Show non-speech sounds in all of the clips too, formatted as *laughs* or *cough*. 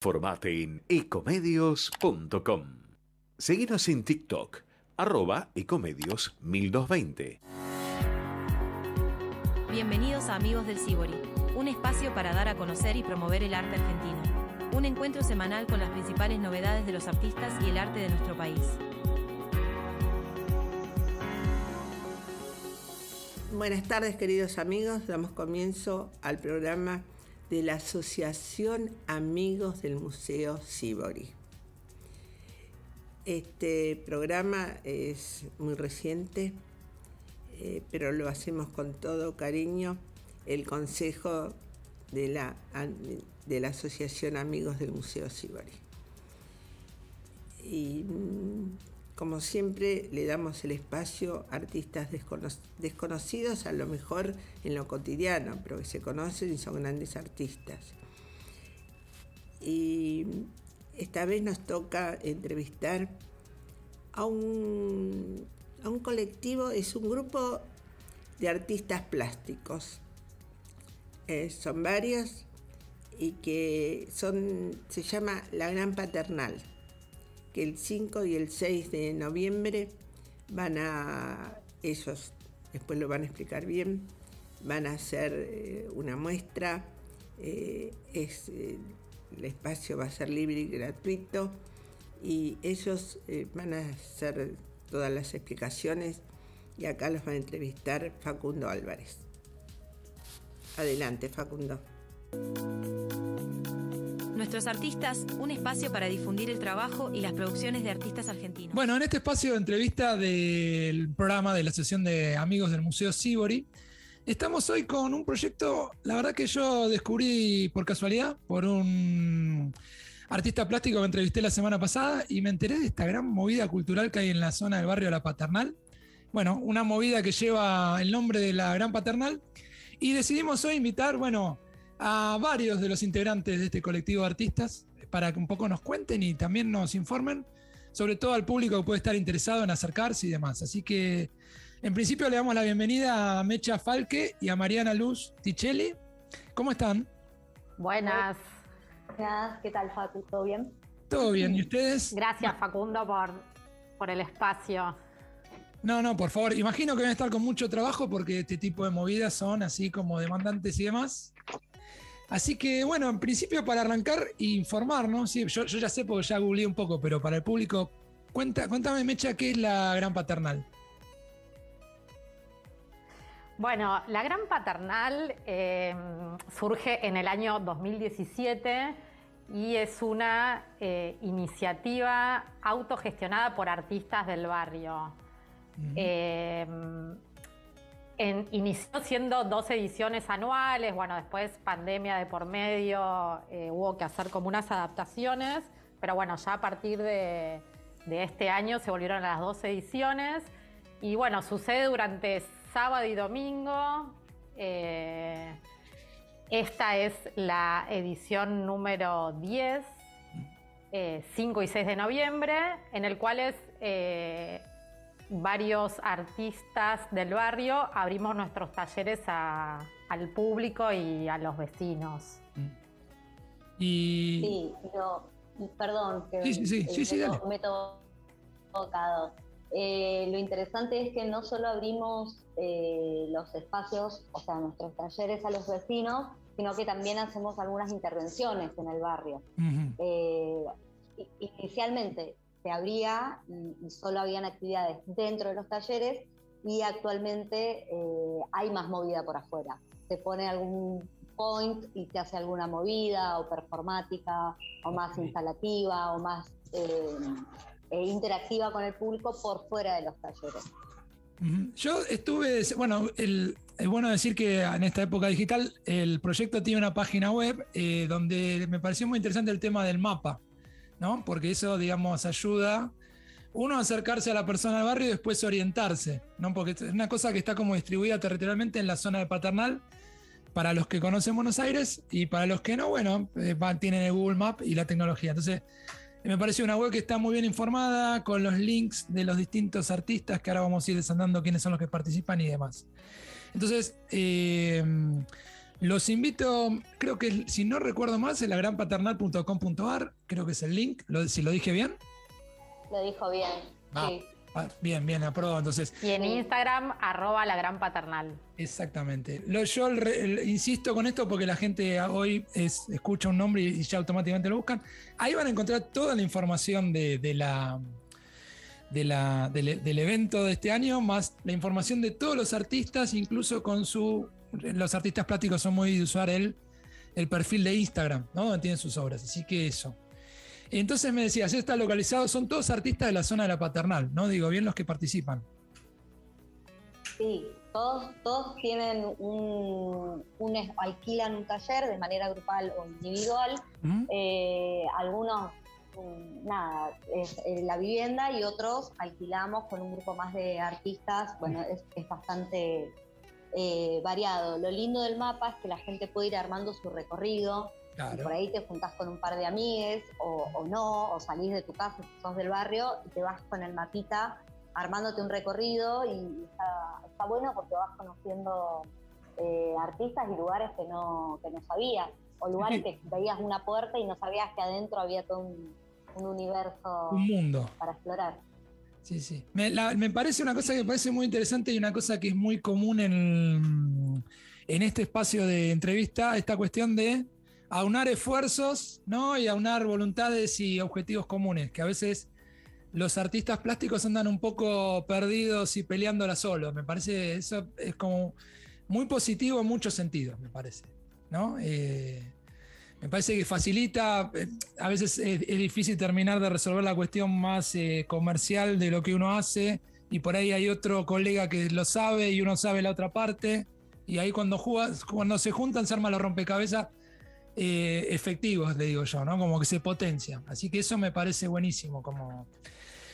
Formate en ecomedios.com. Seguinos en TikTok, arroba ecomedios 1220. Bienvenidos a Amigos del Sibori, un espacio para dar a conocer y promover el arte argentino. Un encuentro semanal con las principales novedades de los artistas y el arte de nuestro país. Buenas tardes queridos amigos, damos comienzo al programa de la Asociación Amigos del Museo Sibori. Este programa es muy reciente, eh, pero lo hacemos con todo cariño. El Consejo de la, de la Asociación Amigos del Museo Sibori. Y mm, como siempre, le damos el espacio a artistas desconocidos, a lo mejor en lo cotidiano, pero que se conocen y son grandes artistas. Y esta vez nos toca entrevistar a un, a un colectivo, es un grupo de artistas plásticos. Eh, son varios y que son, se llama La Gran Paternal que el 5 y el 6 de noviembre van a, ellos después lo van a explicar bien, van a hacer eh, una muestra, eh, es, eh, el espacio va a ser libre y gratuito y ellos van a hacer todas las explicaciones y acá los va a entrevistar Facundo Álvarez. Adelante, Facundo. Nuestros artistas, un espacio para difundir el trabajo y las producciones de artistas argentinos. Bueno, en este espacio de entrevista del programa de la sesión de amigos del Museo Sibori, estamos hoy con un proyecto, la verdad que yo descubrí por casualidad, por un artista plástico que entrevisté la semana pasada y me enteré de esta gran movida cultural que hay en la zona del barrio La Paternal. Bueno, una movida que lleva el nombre de la Gran Paternal. Y decidimos hoy invitar, bueno, a varios de los integrantes de este colectivo de artistas para que un poco nos cuenten y también nos informen, sobre todo al público que puede estar interesado en acercarse y demás. Así que, en principio, le damos la bienvenida a Mecha Falque y a Mariana Luz Tichelli. ¿Cómo están? Buenas. Buenas, ¿qué tal, Facu? ¿Todo bien? Todo bien, ¿y ustedes? Gracias, Facundo, por, por el espacio. No, no, por favor, imagino que van a estar con mucho trabajo porque este tipo de movidas son así como demandantes y demás. Así que, bueno, en principio para arrancar e informarnos, sí, yo, ya sé porque ya googleé un poco, pero para el público, cuenta, cuéntame, Mecha, ¿qué es la Gran Paternal? Bueno, la Gran Paternal eh, surge en el año 2017 y es una eh, iniciativa autogestionada por artistas del barrio inició siendo dos ediciones anuales, bueno, después pandemia de por medio, eh, hubo que hacer como unas adaptaciones, pero bueno, ya a partir de, este año se volvieron a las dos ediciones y bueno, sucede durante sábado y domingo. Eh, esta es la edición número 10, 5 eh, y 6 de noviembre, en el cual es varios artistas del barrio abrimos nuestros talleres al público y a los vecinos. Mm. Y... Sí, pero, perdón, que sí, sí, sí, sí, me, he tocado. Eh, lo interesante es que no solo abrimos eh, los espacios, o sea, nuestros talleres a los vecinos, sino que también hacemos algunas intervenciones en el barrio. Eh, inicialmente se abría y, solo habían actividades dentro de los talleres y actualmente eh, hay más movida por afuera. Se pone algún point y se hace alguna movida o performática o más instalativa o más eh, eh, interactiva con el público por fuera de los talleres. Yo estuve, bueno, es bueno decir que en esta época digital el proyecto tiene una página web donde me pareció muy interesante el tema del mapa. ¿No? Porque eso, digamos, ayuda uno a acercarse a la persona del barrio y después orientarse, ¿no? Porque es una cosa que está como distribuida territorialmente en la zona de Paternal para los que conocen Buenos Aires y para los que no, bueno, eh, tienen el Google Map y la tecnología. Entonces, me parece una web que está muy bien informada, con los links de los distintos artistas, que ahora vamos a ir desandando quiénes son los que participan y demás. Entonces, eh, Los invito, creo que si no recuerdo mal, es la granpaternal.com.ar, creo que es el link, si lo dije bien. Lo dijo bien. Ah, sí. ah, bien, bien, aprobado. Entonces. Y en Instagram, arroba la gran paternal. Exactamente. Lo, yo insisto con esto porque la gente hoy es, escucha un nombre y, ya automáticamente lo buscan. Ahí van a encontrar toda la información de, la, de la, del, del, evento de este año, más la información de todos los artistas, incluso con su los artistas plásticos son muy de usar el, el perfil de Instagram, ¿no? Donde tienen sus obras. Así que eso. Entonces me decías, está localizado, son todos artistas de la zona de la paternal, ¿no? Digo, bien los que participan. Sí, todos, todos tienen un, alquilan un taller de manera grupal o individual. Eh, algunos, mm, nada, es la vivienda y otros alquilamos con un grupo más de artistas. Bueno, es, es bastante eh, variado. Lo lindo del mapa es que la gente puede ir armando su recorrido. por ahí te juntás con un par de amigues o, no, o salís de tu casa si sos del barrio y te vas con el mapita armándote un recorrido y está, bueno porque vas conociendo eh, artistas y lugares que no, que no sabías, o lugares *laughs* que veías una puerta y no sabías que adentro había todo un, un universo un mundo. para explorar. Sí, sí. Me, parece una cosa que me parece muy interesante y una cosa que es muy común en, en este espacio de entrevista, esta cuestión de aunar esfuerzos, ¿no? Y aunar voluntades y objetivos comunes, que a veces los artistas plásticos andan un poco perdidos y peleándola solos. Me parece eso es como muy positivo en muchos sentidos, me parece, ¿no? Eh, me parece que facilita, eh, a veces es, difícil terminar de resolver la cuestión más eh, comercial de lo que uno hace y por ahí hay otro colega que lo sabe y uno sabe la otra parte y ahí cuando, cuando se juntan se arma la rompecabezas eh, efectivos, le digo yo, ¿no? Como que se potencia. Así que eso me parece buenísimo. Como...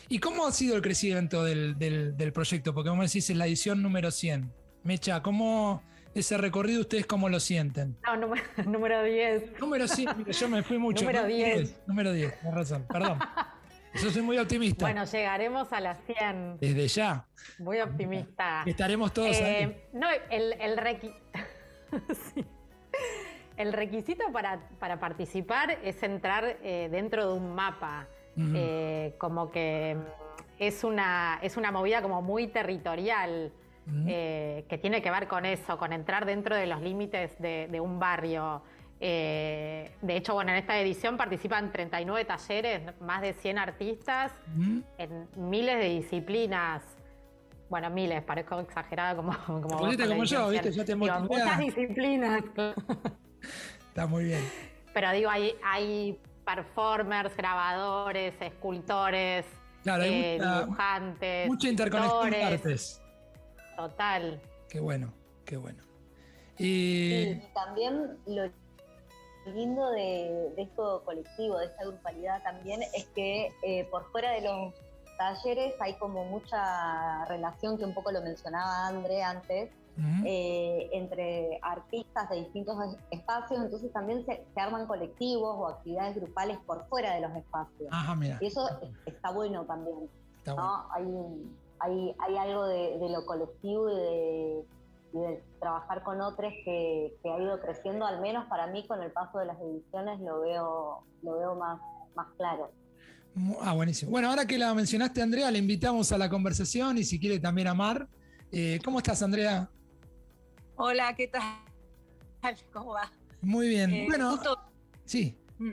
¿Y cómo ha sido el crecimiento del, del, del proyecto? Porque como decís, es la edición número 100. Mecha, ¿cómo ese recorrido, ¿ustedes cómo lo sienten? No, *laughs* número, 10. Número 100, yo me fui mucho. número 10. Número 10, tienes razón, perdón. *laughs* Yo soy muy optimista. Bueno, llegaremos a las 100. Desde ya. Muy optimista. Estaremos todos eh, ahí. No, el, el, *laughs* el requisito para, para, participar es entrar eh, dentro de un mapa. Eh, como que es una, es una movida como muy territorial. Eh, que tiene que ver con eso, con entrar dentro de los límites de, un barrio. Eh, de hecho, bueno, en esta edición participan 39 talleres, más de 100 artistas, en miles de disciplinas. Bueno, miles, parezco exagerada como, *laughs* como, como yo, ¿viste? Ya te Muchas disciplinas. *laughs* Está muy bien. Pero digo, hay, hay performers, grabadores, escultores, eh, dibujantes, mucha interconexión de artes. Total. Qué bueno, qué bueno. Y, también lo lindo de, esto colectivo, de esta grupalidad también, es que eh, por fuera de los talleres hay como mucha relación, que un poco lo mencionaba André antes, eh, entre artistas de distintos espacios, entonces también se, arman colectivos o actividades grupales por fuera de los espacios. Y eso está bueno también. Hay un, hay, hay algo de, lo colectivo y de, trabajar con otros que, ha ido creciendo, al menos para mí con el paso de las ediciones lo veo, lo veo más, más claro. Ah, buenísimo. Bueno, ahora que la mencionaste, Andrea, le invitamos a la conversación y si quiere también a Mar. Eh, ¿Cómo estás, Andrea? Hola, ¿qué tal? *laughs* ¿Cómo va? Muy bien. Eh, bueno, sí. Mm,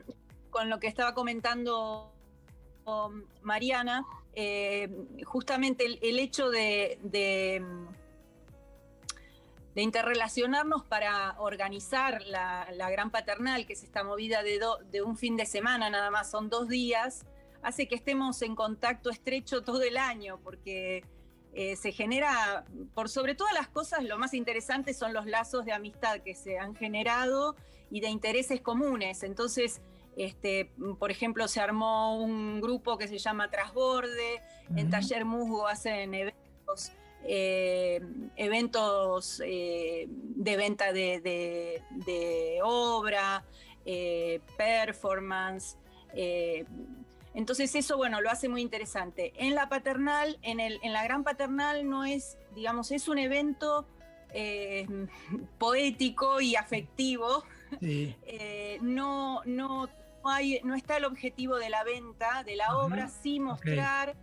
con lo que estaba comentando um, Mariana, eh, justamente el, hecho de, de, interrelacionarnos para organizar la, gran paternal, que es esta movida de, de un fin de semana nada más, son dos días, hace que estemos en contacto estrecho todo el año, porque eh, se genera, por sobre todas las cosas, lo más interesante son los lazos de amistad que se han generado y de intereses comunes. Entonces, este, por ejemplo, se armó un grupo que se llama Trasborde, en Taller Musgo hacen eventos, eh, eventos eh, de venta de, obra, eh, performance. entonces eso, bueno, lo hace muy interesante. En la paternal, en, el, en la gran paternal no es, digamos, es un evento *laughs* poético y afectivo, eh, no, no, hay, no está el objetivo de la venta de la obra, sí mostrar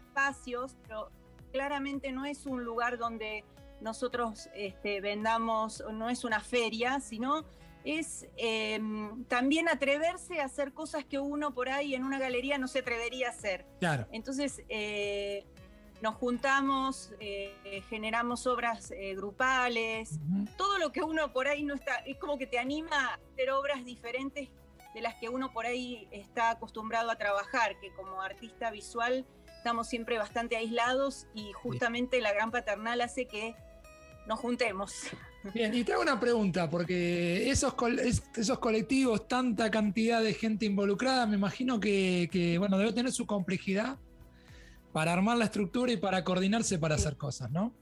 espacios, pero claramente no es un lugar donde nosotros este, vendamos, no es una feria, sino es em, también atreverse a hacer cosas que uno por ahí en una galería no se atrevería a hacer. Claro. Entonces, eh, nos juntamos, eh, generamos obras eh, grupales, todo lo que uno por ahí no está, es como que te anima a hacer obras diferentes de las que uno por ahí está acostumbrado a trabajar, que como artista visual estamos siempre bastante aislados y justamente la gran paternal hace que nos juntemos. Bien, y te hago una pregunta, porque esos, esos colectivos, tanta cantidad de gente involucrada, me imagino que, que, bueno, debe tener su complejidad para armar la estructura y para coordinarse para hacer cosas, ¿no?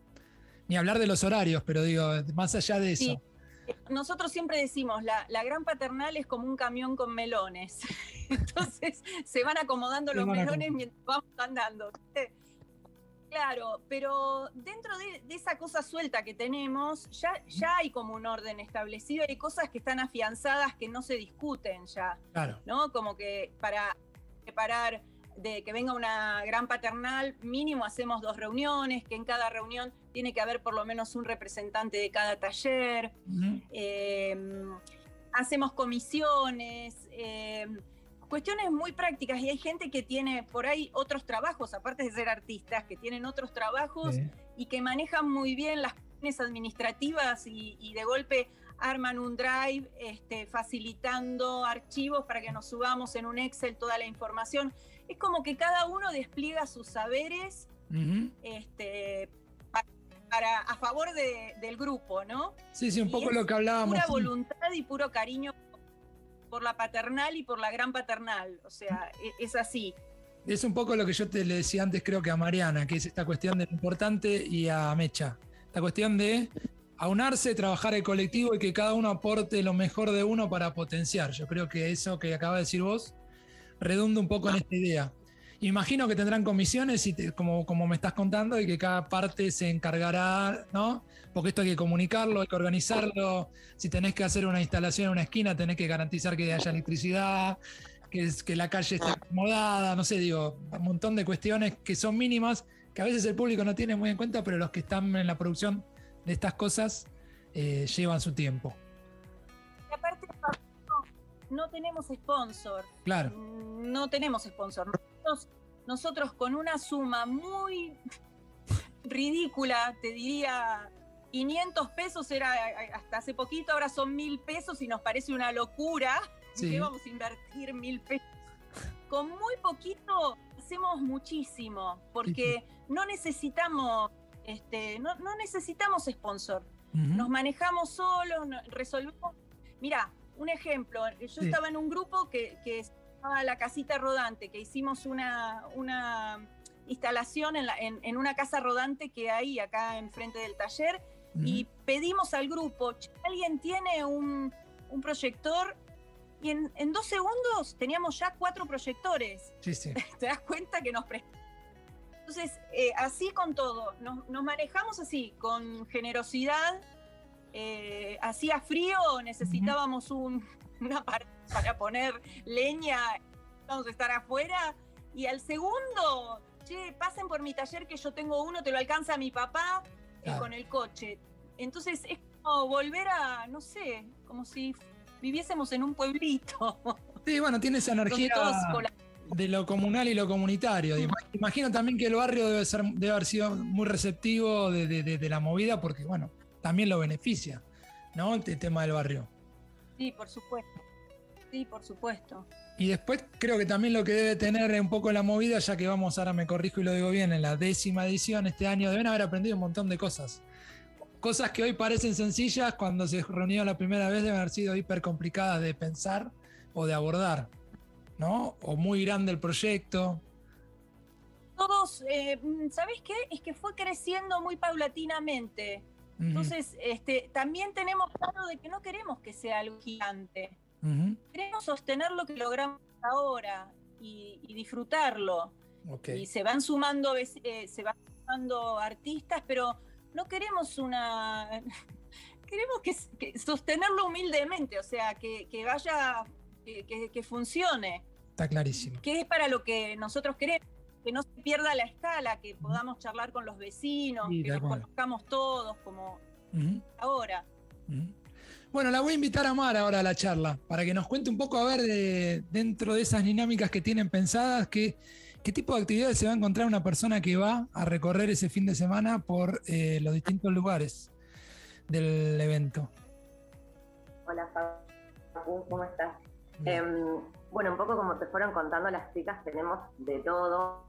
Ni hablar de los horarios, pero digo, más allá de eso. Nosotros siempre decimos, la, gran paternal es como un camión con melones. *laughs* Entonces se van acomodando los melones mientras vamos andando. Claro, pero dentro de, esa cosa suelta que tenemos, ya, ya hay como un orden establecido, hay cosas que están afianzadas que no se discuten ya. Claro. ¿No? Como que para preparar de que venga una gran paternal, mínimo hacemos dos reuniones, que en cada reunión tiene que haber por lo menos un representante de cada taller. Em, hacemos comisiones, em, cuestiones muy prácticas. Y hay gente que tiene por ahí otros trabajos, aparte de ser artistas, que tienen otros trabajos y que manejan muy bien las cuestiones administrativas y, de golpe arman un drive este, facilitando archivos para que nos subamos en un Excel toda la información. Es como que cada uno despliega sus saberes este, para, a favor del grupo, ¿no? Sí, sí, un poco lo que hablábamos. Pura voluntad y puro cariño por la paternal y por la gran paternal, o sea, e, es, así. Es un poco lo que yo te le decía antes, creo que a Mariana, que es esta cuestión de lo importante y a Mecha. Esta cuestión de aunarse, trabajar el colectivo y que cada uno aporte lo mejor de uno para potenciar. Yo creo que eso que acaba de decir vos redunda un poco en esta idea. Imagino que tendrán comisiones, y como, como me estás contando, y que cada parte se encargará, ¿no? Porque esto hay que comunicarlo, hay que organizarlo. Si tenés que hacer una instalación en una esquina, tenés que garantizar que haya electricidad, que, que la calle esté acomodada, no sé, digo, un montón de cuestiones que son mínimas, que a veces el público no tiene muy en cuenta, pero los que están en la producción de estas cosas eh, llevan su tiempo no tenemos sponsor. Claro. No tenemos sponsor. Nosotros, con una suma muy ridícula, te diría 500 pesos era hasta hace poquito, ahora son mil pesos y nos parece una locura. que vamos a invertir mil pesos? Con muy poquito hacemos muchísimo, porque no necesitamos, este, no, necesitamos sponsor. Nos manejamos solos, resolvemos. Mira, un ejemplo, yo estaba en un grupo que, que estaba la casita rodante, que hicimos una, una instalación en, una casa rodante que hay acá enfrente del taller y pedimos al grupo, ¿alguien tiene un, proyector? Y en, dos segundos teníamos ya cuatro proyectores. Sí, sí. *laughs* ¿Te das cuenta que nos prestamos? Entonces, eh, así con todo, nos, nos manejamos así, con generosidad, eh, hacía frío, necesitábamos un, una para poner leña, vamos a estar afuera, y al segundo, che, pasen por mi taller que yo tengo uno, te lo alcanza mi papá eh, con el coche. Entonces es como volver a, no sé, como si viviésemos en un pueblito. Sí, bueno, tiene esa energía de lo comunal y lo comunitario. Imagino también que el barrio debe, ser, debe haber sido muy receptivo de la movida porque, bueno, también lo beneficia, ¿no? El tema del barrio. Sí, por supuesto. Sí, por supuesto. Y después creo que también lo que debe tener un poco la movida, ya que vamos, ahora me corrijo y lo digo bien, en la décima edición este año, deben haber aprendido un montón de cosas. Cosas que hoy parecen sencillas, cuando se reunieron la primera vez deben haber sido hiper complicadas de pensar o de abordar, ¿no? O muy grande el proyecto. Todos, eh, ¿sabes qué? Es que fue creciendo muy paulatinamente. Entonces, este, también tenemos claro de que no queremos que sea algo gigante. Queremos sostener lo que logramos ahora y, disfrutarlo. Y se van sumando, eh, se van sumando artistas, pero no queremos una... *laughs* queremos que, sostenerlo humildemente, o sea, que, vaya, que, funcione. Está clarísimo. Que es para lo que nosotros queremos, que no se pierda la escala, que podamos charlar con los vecinos, que nos conozcamos todos como ahora. Bueno, la voy a invitar a Mar ahora a la charla, para que nos cuente un poco, a ver, de, dentro de esas dinámicas que tienen pensadas, qué, qué tipo de actividades se va a encontrar una persona que va a recorrer ese fin de semana por eh, los distintos lugares del evento. Hola, Facu, ¿cómo estás? Em, bueno, un poco como te fueron contando las chicas, tenemos de todo.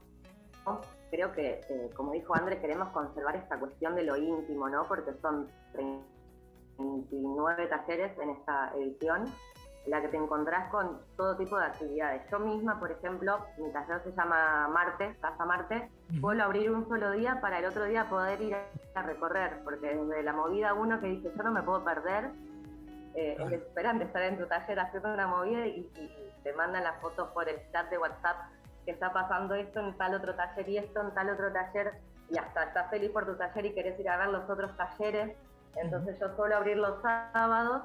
Creo que, eh, como dijo Andrés, queremos conservar esta cuestión de lo íntimo, ¿no? Porque son 29 talleres en esta edición, en la que te encontrás con todo tipo de actividades. Yo misma, por ejemplo, mi taller se llama Marte, Casa Marte, puedo abrir un solo día para el otro día poder ir a recorrer, porque desde la movida uno que dice yo no me puedo perder, eh, es esperante estar en tu taller haciendo una movida y, te mandan las fotos por el chat de WhatsApp que está pasando esto en tal otro taller y esto en tal otro taller y hasta estás feliz por tu taller y querés ir a ver los otros talleres. Entonces yo suelo abrir los sábados,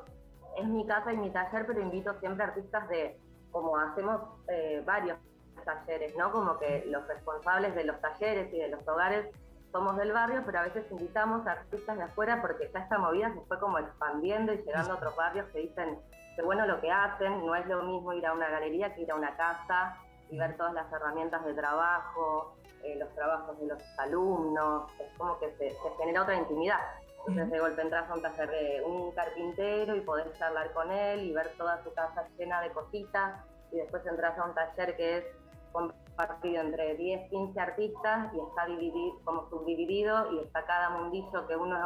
es mi casa y mi taller, pero invito siempre artistas de, como hacemos eh, varios talleres, ¿no? Como que los responsables de los talleres y de los hogares somos del barrio, pero a veces invitamos a artistas de afuera porque ya esta movida se fue como expandiendo y llegando a otros barrios que dicen que bueno lo que hacen, no es lo mismo ir a una galería que ir a una casa y ver todas las herramientas de trabajo, eh, los trabajos de los alumnos, es como que se genera otra intimidad. Entonces de golpe entras a un taller de un carpintero y podés charlar con él y ver toda su casa llena de cositas y después entras a un taller que es compartido entre 10, 15 artistas y está dividido, como subdividido y está cada mundillo que uno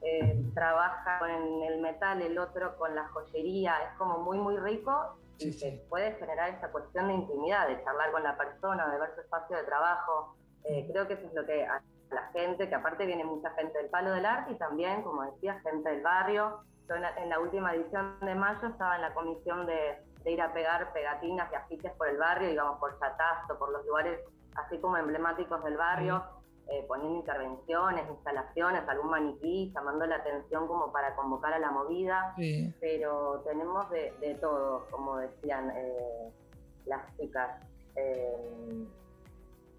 eh, trabaja con el metal, el otro con la joyería, es como muy muy rico y puede generar esa cuestión de intimidad, de charlar con la persona, de ver su espacio de trabajo. Eh, creo que eso es lo que la gente, que aparte viene mucha gente del palo del arte y también, como decía, gente del barrio. Yo en la, última edición de mayo estaba en la comisión de, ir a pegar pegatinas y afiches por el barrio, digamos, por Chatasto, por los lugares así como emblemáticos del barrio, eh, poniendo intervenciones, instalaciones, algún maniquí, llamando la atención como para convocar a la movida. Pero tenemos de, todo, como decían eh, las chicas. Eh,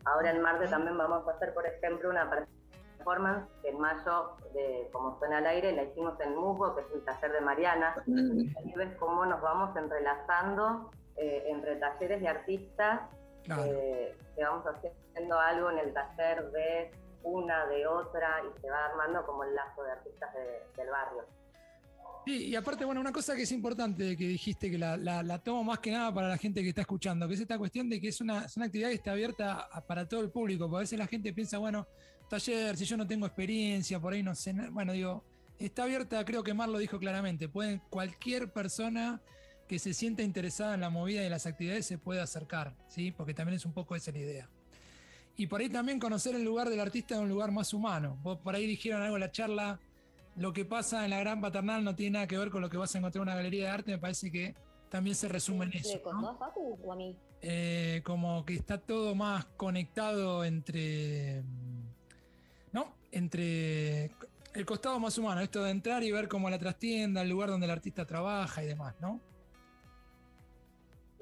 Ahora en Marte también vamos a hacer, por ejemplo, una performance que en mayo, de Como suena al aire, la hicimos en Musgo, que es el taller de Mariana. Y ves cómo nos vamos entrelazando eh, entre talleres de artistas, eh, que vamos haciendo algo en el taller de una, de otra, y se va armando como el lazo de artistas del barrio. Sí, y aparte, bueno, una cosa que es importante que dijiste, que la, tomo más que nada para la gente que está escuchando, que es esta cuestión de que es una, actividad que está abierta para todo el público, porque a veces la gente piensa, bueno, taller, si yo no tengo experiencia, por ahí no sé, bueno, digo, está abierta, creo que Mar lo dijo claramente, pueden, cualquier persona que se sienta interesada en la movida y las actividades se puede acercar, ¿sí? Porque también es un poco esa la idea. Y por ahí también conocer el lugar del artista en un lugar más humano. Vos por ahí dijeron algo en la charla, lo que pasa en la gran paternal no tiene nada que ver con lo que vas a encontrar en una galería de arte, me parece que también se resume en eso. ¿no? o a mí? Eh, como que está todo más conectado entre. ¿No? Entre el costado más humano, esto de entrar y ver como la trastienda, el lugar donde el artista trabaja y demás, ¿no?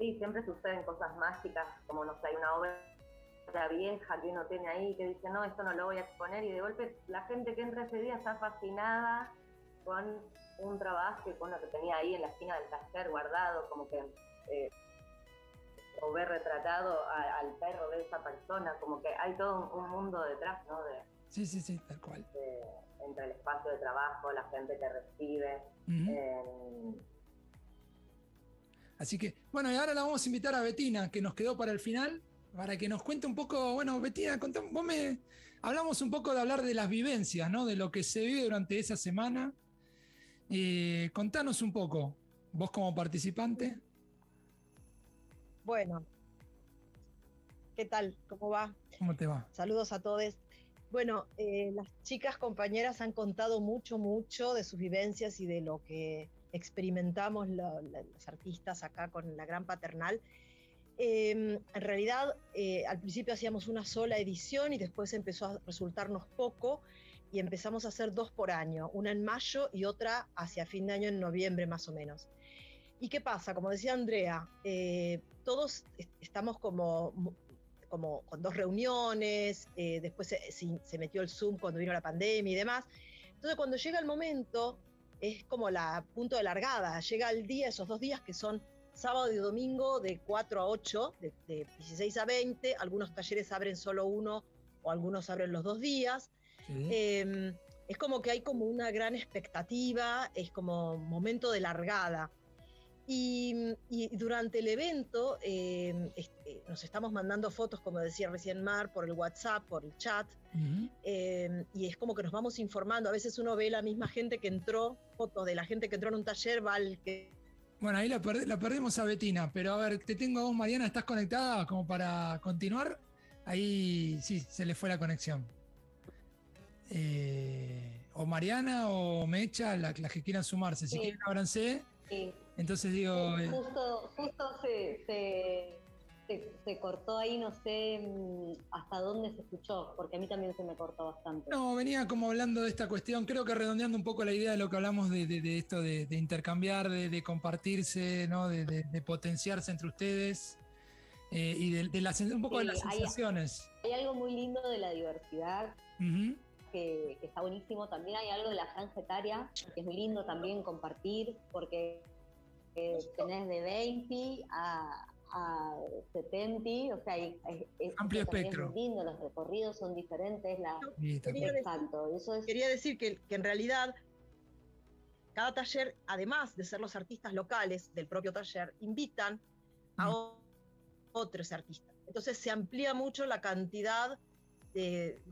Sí, siempre suceden cosas mágicas, como no sé, hay una obra vieja que uno tiene ahí, que dice, no, esto no lo voy a exponer, y de golpe la gente que entra ese día está fascinada con un trabajo con lo que tenía ahí en la esquina del taller guardado, como que eh, o ver retratado al perro de esa persona, como que hay todo un, mundo detrás, ¿no? De, sí, sí, sí, tal cual. entre el espacio de trabajo, la gente que recibe. Así que, bueno, y ahora la vamos a invitar a Betina, que nos quedó para el final, para que nos cuente un poco, bueno, Betina, vos me hablamos un poco de hablar de las vivencias, ¿no? De lo que se vive durante esa semana. Eh, contanos un poco, vos como participante. Bueno, ¿qué tal? ¿Cómo va? ¿Cómo te va? Saludos a todos. Bueno, eh, las chicas compañeras han contado mucho, mucho de sus vivencias y de lo que experimentamos los artistas acá con la Gran Paternal. Em, en realidad, eh, al principio hacíamos una sola edición y después empezó a resultarnos poco, y empezamos a hacer dos por año, una en mayo y otra hacia fin de año en noviembre más o menos. ¿Y qué pasa? Como decía Andrea, eh, todos estamos como, como con dos reuniones, eh, después se, se, metió el Zoom cuando vino la pandemia y demás. Entonces cuando llega el momento, es como la punto de largada, llega el día, esos dos días que son sábado y domingo de 4 a 8, de, de 16 a 20, algunos talleres abren solo uno o algunos abren los dos días. Em, es como que hay como una gran expectativa, es como momento de largada. Y, durante el evento em, este, nos estamos mandando fotos, como decía recién Mar, por el WhatsApp, por el chat, em, y es como que nos vamos informando. A veces uno ve la misma gente que entró, fotos de la gente que entró en un taller, va al que... Bueno, ahí la, perdemos a Betina, pero a ver, te tengo a vos, Mariana, ¿estás conectada como para continuar? Ahí sí, se le fue la conexión. Eh, o Mariana o Mecha, las que quieran sumarse. Si quieren, abranse. Sí. Entonces digo. Eh, justo, justo se, se, cortó ahí, no sé mm, hasta dónde se escuchó, porque a mí también se me cortó bastante. No, venía como hablando de esta cuestión, creo que redondeando un poco la idea de lo que hablamos de, esto de, intercambiar, de, compartirse, ¿no? de, potenciarse entre ustedes. Eh, y de, las, un poco de las sensaciones. Hay, algo muy lindo de la diversidad que, está buenísimo. También hay algo de la franja etaria, que es muy lindo también compartir, porque eh, tenés de 20 a, 70, o sea, es, amplio espectro. lindo, los recorridos son diferentes. La, quería, decir, quería decir que, que en realidad cada taller, además de ser los artistas locales del propio taller, invitan a otros artistas. Entonces se amplía mucho la cantidad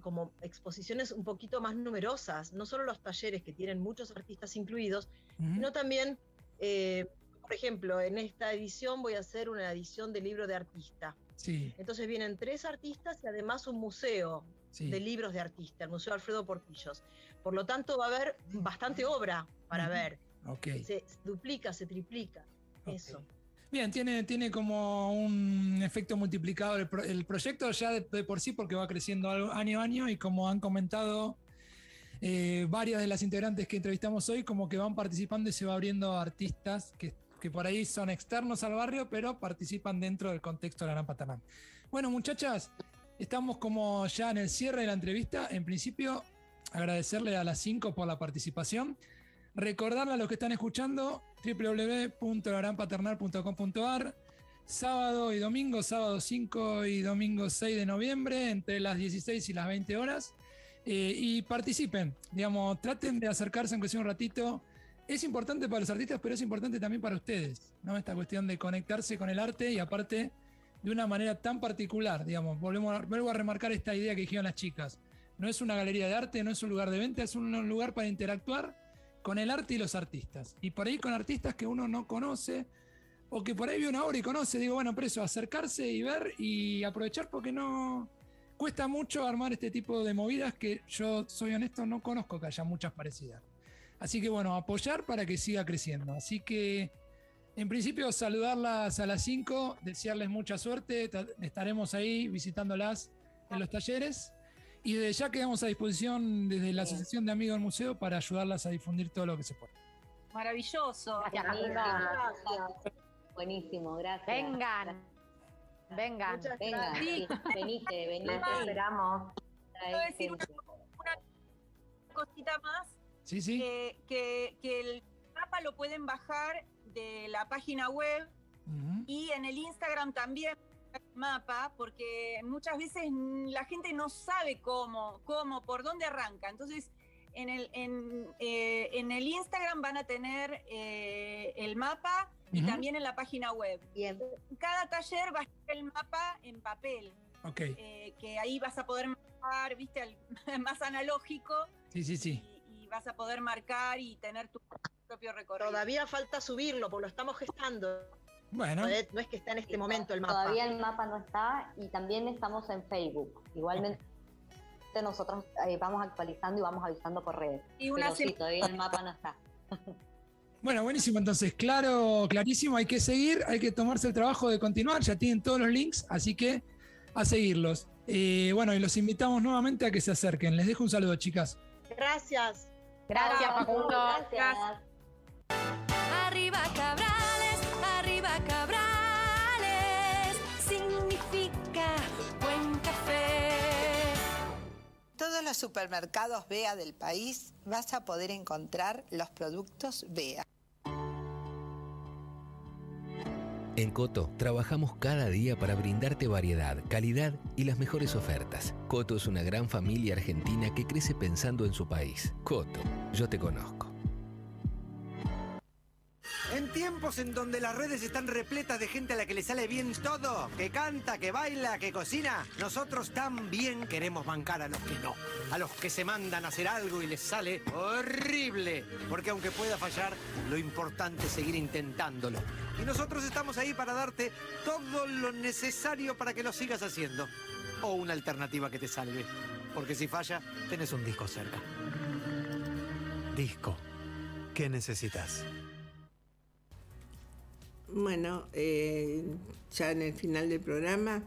como exposiciones un poquito más numerosas, no solo los talleres que tienen muchos artistas incluidos, sino también, eh, por ejemplo, en esta edición voy a hacer una edición de libro de artista. Sí. Entonces vienen tres artistas y además un museo de libros de artista, el Museo Alfredo Portillos. Por lo tanto, va a haber bastante obra para ver. Okay. Se, duplica, se triplica. Eso. Bien, tiene, tiene como un efecto multiplicador el, proyecto ya de, por sí porque va creciendo año a año y como han comentado eh, varias de las integrantes que entrevistamos hoy, como que van participando y se va abriendo artistas que, por ahí son externos al barrio, pero participan dentro del contexto de la Gran Paternal. Bueno, muchachas, estamos como ya en el cierre de la entrevista. En principio, agradecerle a las cinco por la participación. Recordarle a los que están escuchando www.lagranpaternal.com.ar sábado y domingo, sábado 5 y domingo 6 de noviembre, entre las 16 y las 20 horas. Eh, y participen, digamos, traten de acercarse aunque sea un ratito. Es importante para los artistas, pero es importante también para ustedes, ¿no? Esta cuestión de conectarse con el arte y aparte de una manera tan particular, digamos, volvemos vuelvo a remarcar esta idea que dijeron las chicas. No es una galería de arte, no es un lugar de venta, es un lugar para interactuar con el arte y los artistas. Y por ahí con artistas que uno no conoce, o que por ahí vio una obra y conoce, digo, bueno, por eso, acercarse y ver y aprovechar porque no cuesta mucho armar este tipo de movidas que yo soy honesto, no conozco que haya muchas parecidas. Así que bueno, apoyar para que siga creciendo. Así que en principio saludarlas a las 5, desearles mucha suerte, estaremos ahí visitándolas en los talleres y desde ya quedamos a disposición desde la Asociación de Amigos del Museo para ayudarlas a difundir todo lo que se pueda. Maravilloso. Gracias, Buenísimo, gracias. Vengan. Vengan. Vengan. Sí. Venite, venite. esperamos. Quiero decir una, cosita más. Sí, sí. Que, que, el mapa lo pueden bajar de la página web y en el Instagram también mapa porque muchas veces la gente no sabe cómo, cómo, por dónde arranca. Entonces, en el, en, eh, en el Instagram van a tener eh, el mapa y también en la página web. Bien. Cada taller va a estar el mapa en papel. Ok. Eh, que ahí vas a poder marcar, viste, *laughs* más analógico. Sí, sí, sí. Y, vas a poder marcar y tener tu propio recorrido. Todavía falta subirlo, porque lo estamos gestando. Bueno. No es, que está en este momento el mapa. Todavía el mapa no está y también estamos en Facebook. Igualmente *laughs* nosotros eh, vamos actualizando y vamos avisando por redes. Y una Pero todavía el mapa no está. *laughs* Bueno, buenísimo. Entonces, claro, clarísimo, hay que seguir, hay que tomarse el trabajo de continuar. Ya tienen todos los links, así que a seguirlos. Eh, bueno, y los invitamos nuevamente a que se acerquen. Les dejo un saludo, chicas. Gracias. Gracias, Facundo. Gracias. Arriba Cabrales, arriba Cabrales, significa buen café. Todos los supermercados BEA del país vas a poder encontrar los productos BEA. En Coto trabajamos cada día para brindarte variedad, calidad y las mejores ofertas. Coto es una gran familia argentina que crece pensando en su país. Coto, yo te conozco. En tiempos en donde las redes están repletas de gente a la que le sale bien todo, que canta, que baila, que cocina, nosotros también queremos bancar a los que no. A los que se mandan a hacer algo y les sale horrible. Porque aunque pueda fallar, lo importante es seguir intentándolo. Y nosotros estamos ahí para darte todo lo necesario para que lo sigas haciendo. O una alternativa que te salve. Porque si falla, tenés un disco cerca. Disco. ¿Qué necesitas? Bueno, eh, ya en el final del programa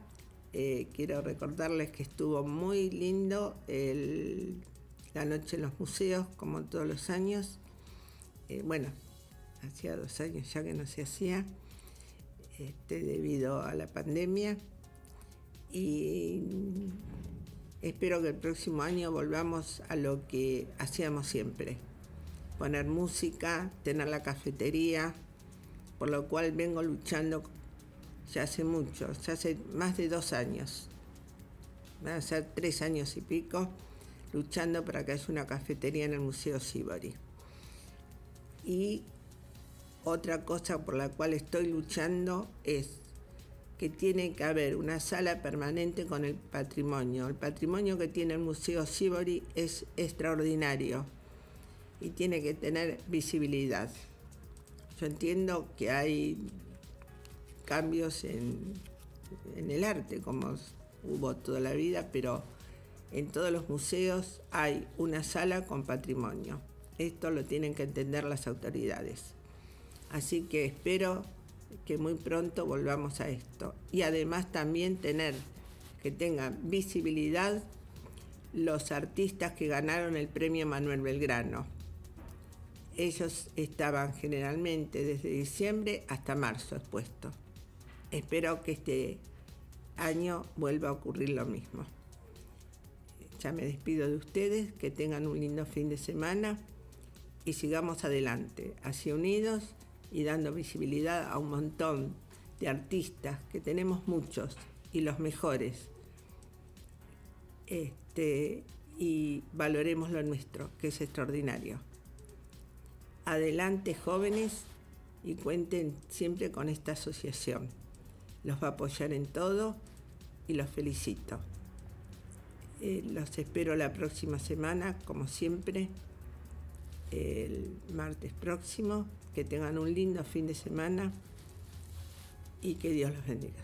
eh, quiero recordarles que estuvo muy lindo la noche en los museos, como todos los años. Eh, bueno, hacía dos años ya que no se hacía, este, debido a la pandemia. Y espero que el próximo año volvamos a lo que hacíamos siempre. Poner música, tener la cafetería, por lo cual vengo luchando ya hace mucho, ya hace más de dos años, van a ser tres años y pico, luchando para que haya una cafetería en el Museo Sibori. Y otra cosa por la cual estoy luchando es que tiene que haber una sala permanente con el patrimonio. El patrimonio que tiene el Museo Sibori es extraordinario y tiene que tener visibilidad. Yo entiendo que hay cambios en, en el arte, como hubo toda la vida, pero en todos los museos hay una sala con patrimonio. Esto lo tienen que entender las autoridades. Así que espero que muy pronto volvamos a esto. Y además también tener que tengan visibilidad los artistas que ganaron el premio Manuel Belgrano. Ellos estaban generalmente desde diciembre hasta marzo expuestos. Espero que este año vuelva a ocurrir lo mismo. Ya me despido de ustedes, que tengan un lindo fin de semana y sigamos adelante, así unidos y dando visibilidad a un montón de artistas, que tenemos muchos y los mejores. Este, y valoremos lo nuestro, que es extraordinario. Adelante jóvenes y cuenten siempre con esta asociación. Los va a apoyar en todo y los felicito. Eh, los espero la próxima semana, como siempre, el martes próximo. Que tengan un lindo fin de semana y que Dios los bendiga.